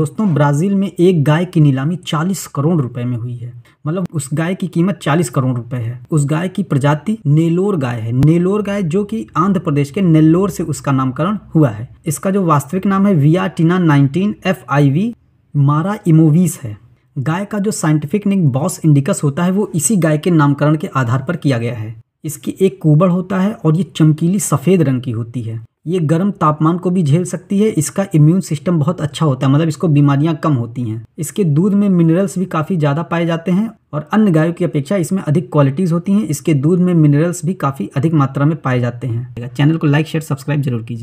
दोस्तों, ब्राज़ील में एक गाय की नीलामी 40 करोड़ रुपए में हुई है। मतलब उस गाय की कीमत 40 करोड़ रुपए है। उस गाय की प्रजाति नेलोर गाय है। नेलोर गाय जो कि आंध्र प्रदेश के नेल्लोर से उसका नामकरण हुआ है। इसका जो वास्तविक नाम है विया टीना नाइनटीन एफ़ आई वी मारा इमोवीस है। गाय का जो साइंटिफिक नेम बॉस इंडिकस होता है वो इसी गाय के नामकरण के आधार पर किया गया है। इसकी एक कुबड़ होता है और ये चमकीली सफ़ेद रंग की होती है। ये गर्म तापमान को भी झेल सकती है, इसका इम्यून सिस्टम बहुत अच्छा होता है मतलब इसको बीमारियाँ कम होती हैं। इसके दूध में मिनरल्स भी काफ़ी ज़्यादा पाए जाते हैं और अन्य गायों की अपेक्षा इसमें अधिक क्वालिटीज़ होती हैं, इसके दूध में मिनरल्स भी काफ़ी अधिक मात्रा में पाए जाते हैं। चैनल को लाइक शेयर सब्सक्राइब ज़रूर कीजिए।